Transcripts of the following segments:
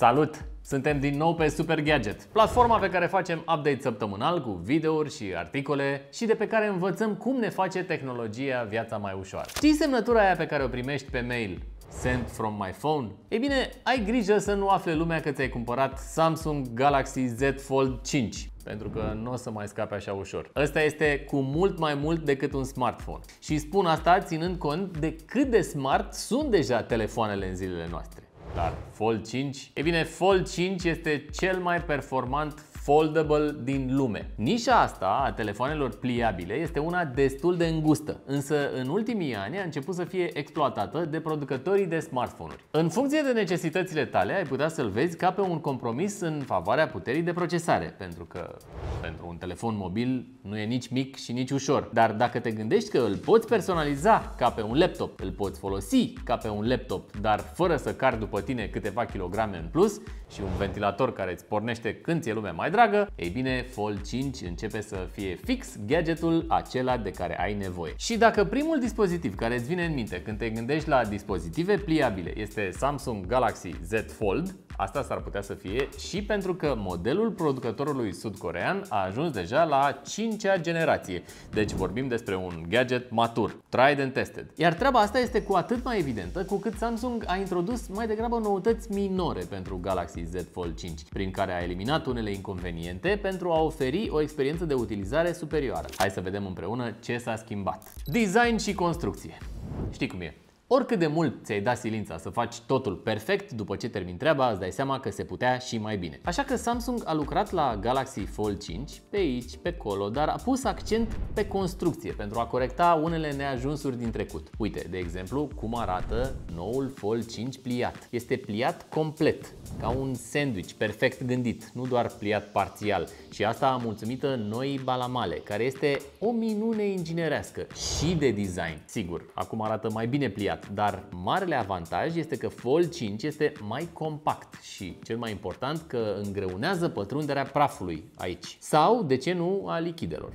Salut! Suntem din nou pe Super Gadget, platforma pe care facem update săptămânal cu videouri și articole și de pe care învățăm cum ne face tehnologia viața mai ușoară. Știi semnătura aia pe care o primești pe mail? Send from my phone? Ei bine, ai grijă să nu afle lumea că ți-ai cumpărat Samsung Galaxy Z Fold 5 pentru că nu o să mai scape așa ușor. Ăsta este cu mult mai mult decât un smartphone. Și spun asta ținând cont de cât de smart sunt deja telefoanele în zilele noastre. Dar Fold 5? E bine, Fold 5 este cel mai performant foldable din lume. Nișa asta a telefoanelor pliabile este una destul de îngustă, însă în ultimii ani a început să fie exploatată de producătorii de smartphone-uri. În funcție de necesitățile tale, ai putea să-l vezi ca pe un compromis în favoarea puterii de procesare, pentru că pentru un telefon mobil nu e nici mic și nici ușor. Dar dacă te gândești că îl poți personaliza ca pe un laptop, îl poți folosi ca pe un laptop, dar fără să cari după tine câteva kilograme în plus și un ventilator care îți pornește când ți-e lumea mai dragă, ei bine, Fold 5 începe să fie fix gadgetul acela de care ai nevoie. Și dacă primul dispozitiv care îți vine în minte când te gândești la dispozitive pliabile este Samsung Galaxy Z Fold, asta s-ar putea să fie și pentru că modelul producătorului sud-corean a ajuns deja la 5-a generație. Deci vorbim despre un gadget matur, tried and tested. Iar treaba asta este cu atât mai evidentă cu cât Samsung a introdus mai degrabă noutăți minore pentru Galaxy Z Fold 5, prin care a eliminat unele inconveniente pentru a oferi o experiență de utilizare superioară. Hai să vedem împreună ce s-a schimbat. Design și construcție. Știi cum e? Oricât de mult ți-ai dat silința să faci totul perfect, după ce termin treaba, îți dai seama că se putea și mai bine. Așa că Samsung a lucrat la Galaxy Fold 5, pe aici, pe acolo, dar a pus accent pe construcție pentru a corecta unele neajunsuri din trecut. Uite, de exemplu, cum arată noul Fold 5 pliat. Este pliat complet, ca un sandwich perfect gândit, nu doar pliat parțial. Și asta mulțumită noi balamale, care este o minune inginerească și de design. Sigur, acum arată mai bine pliat imediat, dar marele avantaj este că Fold 5 este mai compact și, cel mai important, că îngreunează pătrunderea prafului aici. Sau, de ce nu, a lichidelor.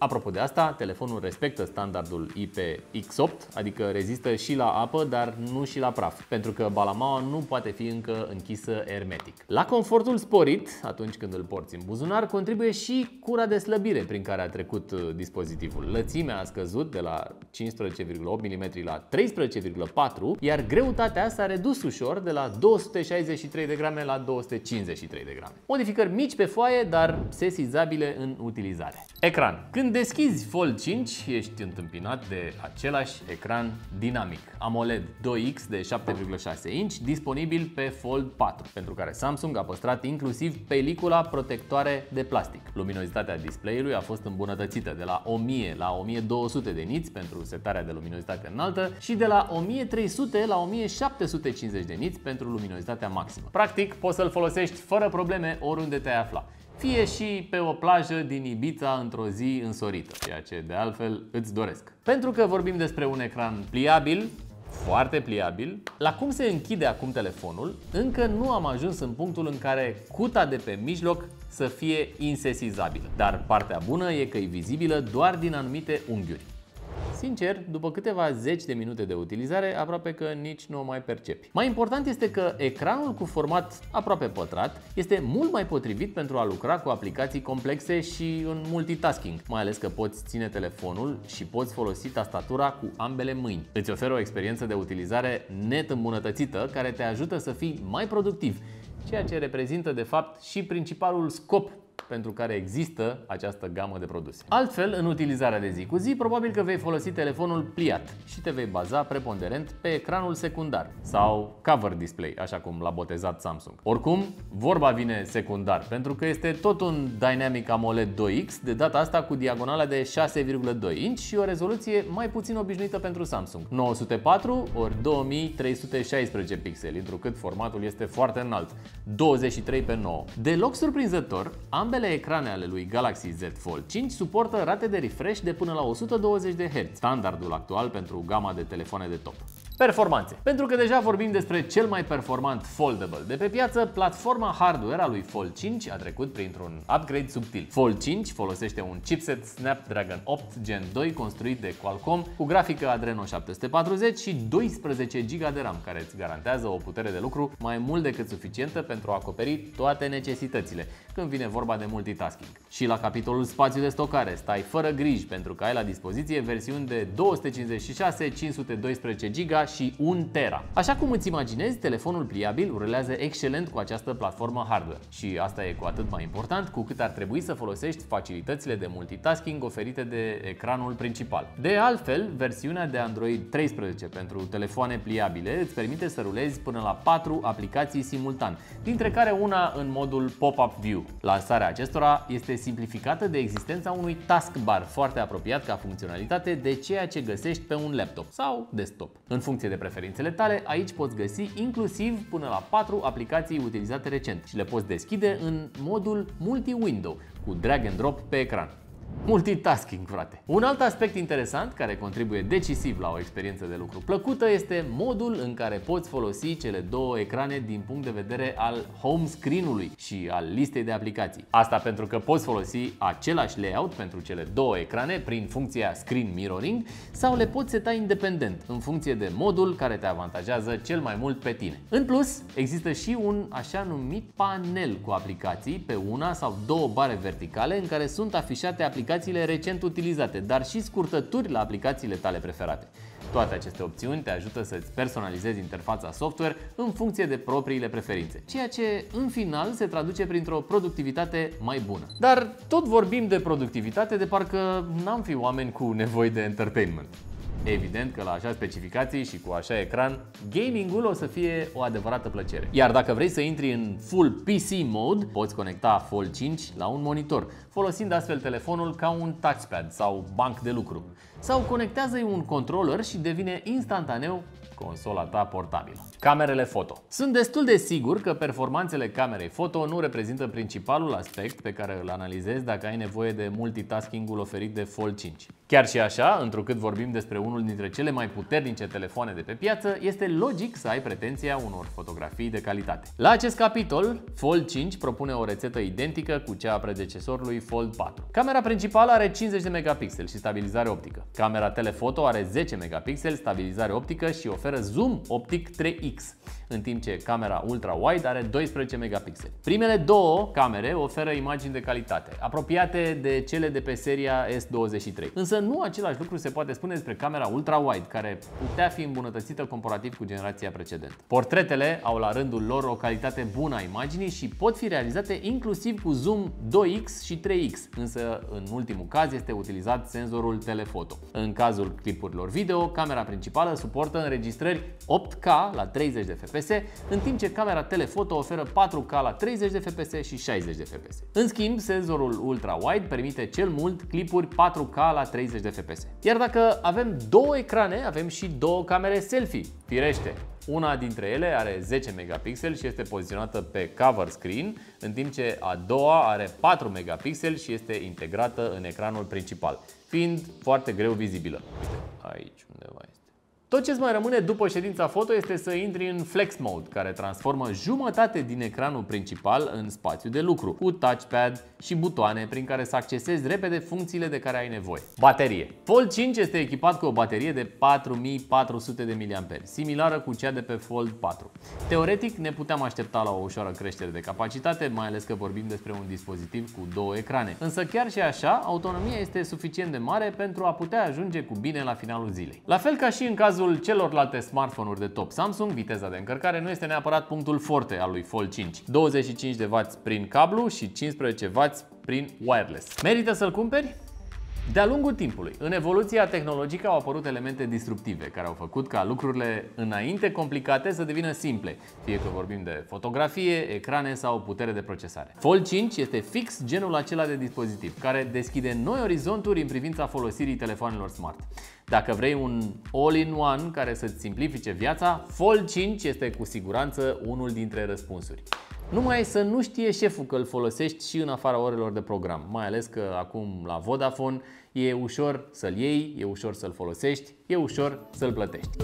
Apropo de asta, telefonul respectă standardul IPX8, adică rezistă și la apă, dar nu și la praf, pentru că balamaua nu poate fi încă închisă hermetic. La confortul sporit, atunci când îl porți în buzunar, contribuie și cura de slăbire prin care a trecut uh, dispozitivul. Lățimea a scăzut de la 15,8 mm la 13,4, iar greutatea s-a redus ușor de la 263 de grame la 253 de grame. Modificări mici pe foaie, dar sesizabile în utilizare. Ecran. Când când deschizi Fold 5, ești întâmpinat de același ecran dinamic AMOLED 2X de 7,6 inch, disponibil pe Fold 4, pentru care Samsung a păstrat inclusiv pelicula protectoare de plastic. Luminozitatea display-ului a fost îmbunătățită de la 1000 la 1200 de nits pentru setarea de luminozitate înaltă și de la 1300 la 1750 de nits pentru luminozitatea maximă. Practic, poți să-l folosești fără probleme oriunde te-ai afla fie și pe o plajă din Ibița într-o zi însorită, ceea ce de altfel îți doresc. Pentru că vorbim despre un ecran pliabil, foarte pliabil, la cum se închide acum telefonul, încă nu am ajuns în punctul în care cuta de pe mijloc să fie insesizabilă. Dar partea bună e că e vizibilă doar din anumite unghiuri. Sincer, după câteva zeci de minute de utilizare, aproape că nici nu o mai percepi. Mai important este că ecranul cu format aproape pătrat este mult mai potrivit pentru a lucra cu aplicații complexe și în multitasking, mai ales că poți ține telefonul și poți folosi tastatura cu ambele mâini. Îți oferă o experiență de utilizare net îmbunătățită care te ajută să fii mai productiv, ceea ce reprezintă de fapt și principalul scop pentru care există această gamă de produse. Altfel, în utilizarea de zi cu zi, probabil că vei folosi telefonul pliat și te vei baza preponderent pe ecranul secundar sau cover display, așa cum l-a botezat Samsung. Oricum, vorba vine secundar, pentru că este tot un Dynamic AMOLED 2X, de data asta cu diagonala de 6,2 inch și o rezoluție mai puțin obișnuită pentru Samsung. 904 ori 2316 pixeli, întrucât formatul este foarte înalt, 23 pe 9. Deloc surprinzător, ambele Ambele ecrane ale lui Galaxy Z Fold 5 suportă rate de refresh de până la 120 de Hz, standardul actual pentru gama de telefoane de top. Performanțe. Pentru că deja vorbim despre cel mai performant foldable de pe piață, platforma hardware a lui Fold 5 a trecut printr-un upgrade subtil. Fold 5 folosește un chipset Snapdragon 8 Gen 2 construit de Qualcomm cu grafică Adreno 740 și 12 GB de RAM, care îți garantează o putere de lucru mai mult decât suficientă pentru a acoperi toate necesitățile când vine vorba de multitasking. Și la capitolul spațiu de stocare stai fără griji pentru că ai la dispoziție versiuni de 256, 512 GB și 1 tera. Așa cum îți imaginezi, telefonul pliabil rulează excelent cu această platformă hardware. Și asta e cu atât mai important cu cât ar trebui să folosești facilitățile de multitasking oferite de ecranul principal. De altfel, versiunea de Android 13 pentru telefoane pliabile îți permite să rulezi până la 4 aplicații simultan, dintre care una în modul Pop-up View. Lansarea acestora este simplificată de existența unui taskbar foarte apropiat ca funcționalitate de ceea ce găsești pe un laptop sau desktop. În funcție de preferințele tale, aici poți găsi inclusiv până la 4 aplicații utilizate recent și le poți deschide în modul multi-window cu drag and drop pe ecran. Multitasking, frate. Un alt aspect interesant care contribuie decisiv la o experiență de lucru plăcută este modul în care poți folosi cele două ecrane din punct de vedere al home screen-ului și al listei de aplicații. Asta pentru că poți folosi același layout pentru cele două ecrane prin funcția Screen Mirroring sau le poți seta independent în funcție de modul care te avantajează cel mai mult pe tine. În plus, există și un așa numit panel cu aplicații pe una sau două bare verticale în care sunt afișate aplicații aplicațiile recent utilizate, dar și scurtături la aplicațiile tale preferate. Toate aceste opțiuni te ajută să-ți personalizezi interfața software în funcție de propriile preferințe, ceea ce în final se traduce printr-o productivitate mai bună. Dar tot vorbim de productivitate de parcă n-am fi oameni cu nevoi de entertainment. Evident că la așa specificații și cu așa ecran, gamingul o să fie o adevărată plăcere. Iar dacă vrei să intri în full PC mode, poți conecta Fold 5 la un monitor, folosind astfel telefonul ca un touchpad sau banc de lucru. Sau conectează-i un controller și devine instantaneu consola ta portabilă. Camerele foto. Sunt destul de sigur că performanțele camerei foto nu reprezintă principalul aspect pe care îl analizezi dacă ai nevoie de multitasking-ul oferit de Fold 5. Chiar și așa, întrucât vorbim despre unul dintre cele mai puternice telefoane de pe piață, este logic să ai pretenția unor fotografii de calitate. La acest capitol, Fold 5 propune o rețetă identică cu cea a predecesorului Fold 4. Camera principală are 50 de megapixeli și stabilizare optică. Camera telefoto are 10 megapixeli, stabilizare optică și oferă zoom optic 3x în timp ce camera ultra-wide are 12 megapixeli. Primele două camere oferă imagini de calitate, apropiate de cele de pe seria S23. Însă nu același lucru se poate spune despre camera ultra-wide, care putea fi îmbunătățită comparativ cu generația precedentă. Portretele au la rândul lor o calitate bună a imaginii și pot fi realizate inclusiv cu zoom 2x și 3x, însă în ultimul caz este utilizat senzorul telefoto. În cazul clipurilor video, camera principală suportă înregistrări 8K la 30 de fps fps, în timp ce camera telefoto oferă 4K la 30 de fps și 60 de fps. În schimb, senzorul ultra-wide permite cel mult clipuri 4K la 30 de fps. Iar dacă avem două ecrane, avem și două camere selfie. Firește, una dintre ele are 10 megapixel și este poziționată pe cover screen, în timp ce a doua are 4 megapixel și este integrată în ecranul principal, fiind foarte greu vizibilă. Uite, aici undeva este. Tot ce îți mai rămâne după ședința foto este să intri în Flex Mode, care transformă jumătate din ecranul principal în spațiu de lucru, cu touchpad și butoane prin care să accesezi repede funcțiile de care ai nevoie. Baterie. Fold 5 este echipat cu o baterie de 4400 de mAh, similară cu cea de pe Fold 4. Teoretic ne puteam aștepta la o ușoară creștere de capacitate, mai ales că vorbim despre un dispozitiv cu două ecrane. Însă chiar și așa, autonomia este suficient de mare pentru a putea ajunge cu bine la finalul zilei. La fel ca și în cazul cazul celorlalte smartphone-uri de top Samsung, viteza de încărcare nu este neapărat punctul forte al lui Fold 5. 25 de W prin cablu și 15 W prin wireless. Merită să-l cumperi? De-a lungul timpului, în evoluția tehnologică au apărut elemente disruptive care au făcut ca lucrurile înainte complicate să devină simple, fie că vorbim de fotografie, ecrane sau putere de procesare. Fold 5 este fix genul acela de dispozitiv care deschide noi orizonturi în privința folosirii telefonelor smart. Dacă vrei un all-in-one care să-ți simplifice viața, Fold 5 este cu siguranță unul dintre răspunsuri. Numai să nu știe șeful că îl folosești și în afara orelor de program, mai ales că acum la Vodafone e ușor să-l iei, e ușor să-l folosești, e ușor să-l plătești.